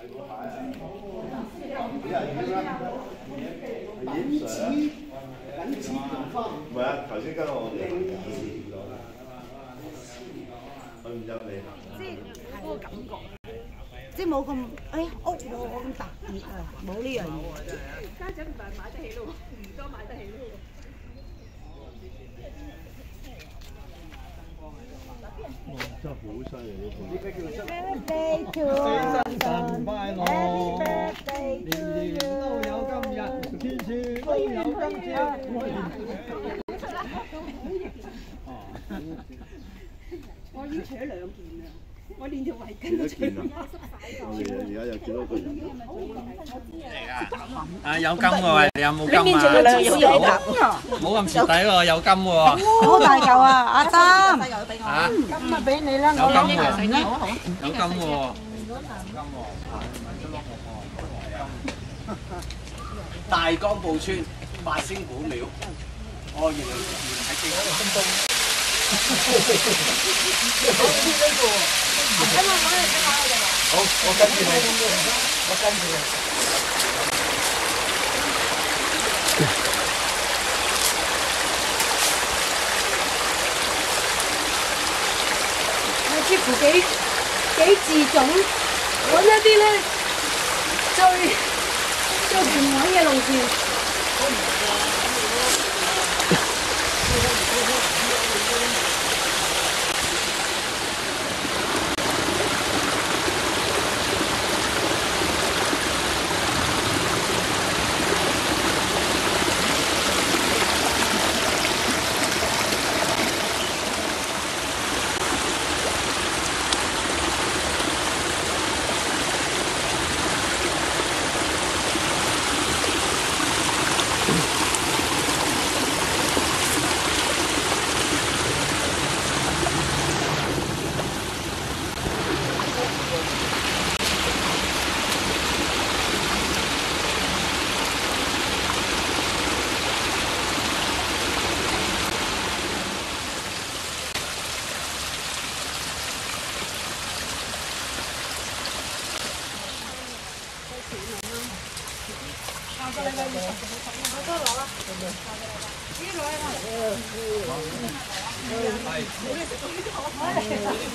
唔係啊，頭先跟我哋佢唔入嚟行。即係嗰個感覺，即係冇咁哎呀屋冇咁特別啊，冇呢樣嘢。家長唔係買得起咯，唔多買得起咯。真係好犀利呢個。Birthday to 生日快樂 Happy birthday 年 to 年都有今日，天天都有今朝。我已經除咗兩件啦，我连条围几巾都除多件啊？我哋而家有几多个人？啊有金喎，喂，你有冇金啊？两支有冇咁蚀底喎，有金喎。好大嚿啊，阿三，啊，咁啊俾你啦，有金喎，有金喎。大江埔村八仙古庙，哦，原来原来系正东 好，我跟住你，我跟住你。我似乎幾幾自重，揾一啲咧最最平穩嘅路線。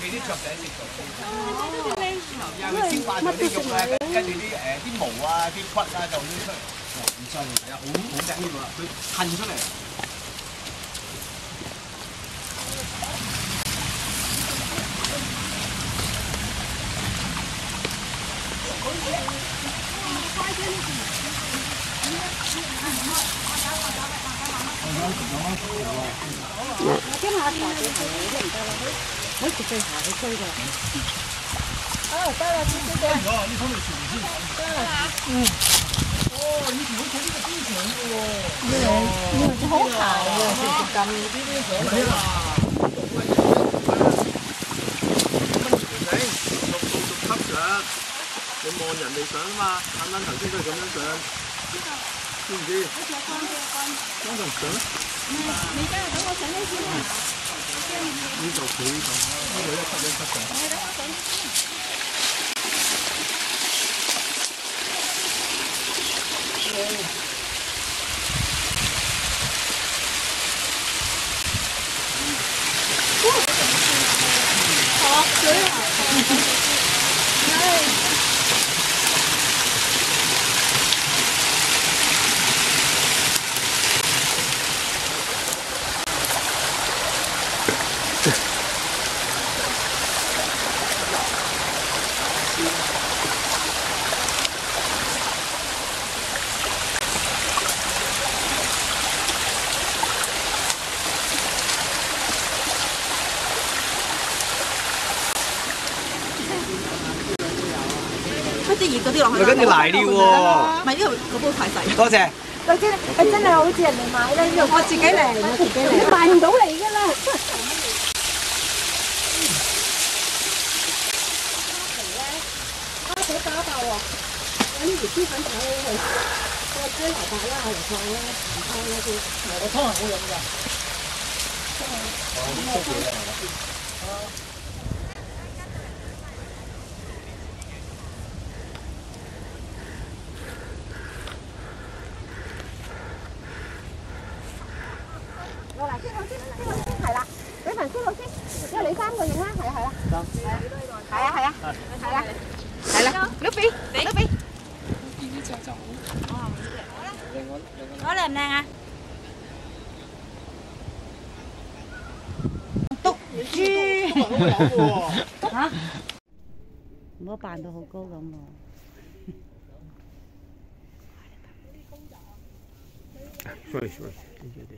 俾啲雀仔食到，因为佢先化咗啲肉咧，跟住啲诶啲毛啊、啲骨啊就拎出嚟。唔信系啊，好好正呢个啦，佢喷出嚟。 我，我今下爬的很灵的，我是费鞋，你追的。哦，到了，到这边了，你从这上去。对啊，嗯。哦，你不会走这个梯子哦。对，好爬呀。哦，站这边上来。对啊，过来这边来。没事的，都都都好了，要磨人地想嘛，阿妈头先都咁样想。知道。chuyện gì nó làm sớm đi cầu thủy cầu nó lấy ra phát đến phát triển 啲热嗰啲落去啦。跟住嚟了喎唔系因为个煲太细。多谢。喂，真系真系好似人哋买咧，呢个我自己嚟，我自己嚟，买唔到嚟㗎啦。花水打爆喎，揾啲鱼丝粉炒佢，个鸡萝卜啦、牛菜啦、咸汤啦啲。我汤系好饮㗎。 系啊系啊， rồi là chết thôi chết chết thôi chết phải là cái phần chết thôi chết cho lấy sam rồi nhá phải phải là phải à phải à phải là phải là nước đi nước đi có lần nàng à túc chi hả mua bàn đồ hồ cô rồi rồi rồi đi đi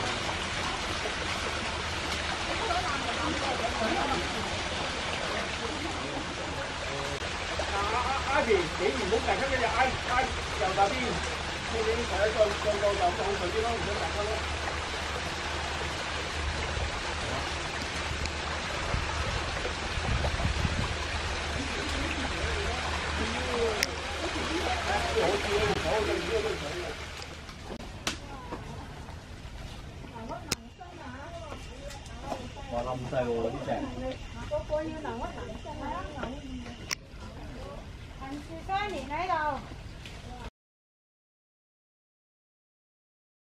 thì chỉ nhìn muốn đặt cái giờ ai ai chào bà đi đi đi phải con con con đầu con tự chứ nó không đặt đâu Hãy subscribe không sao rồi chứ Cô như nào quá nặng. Anh chưa có gì nấy đâu.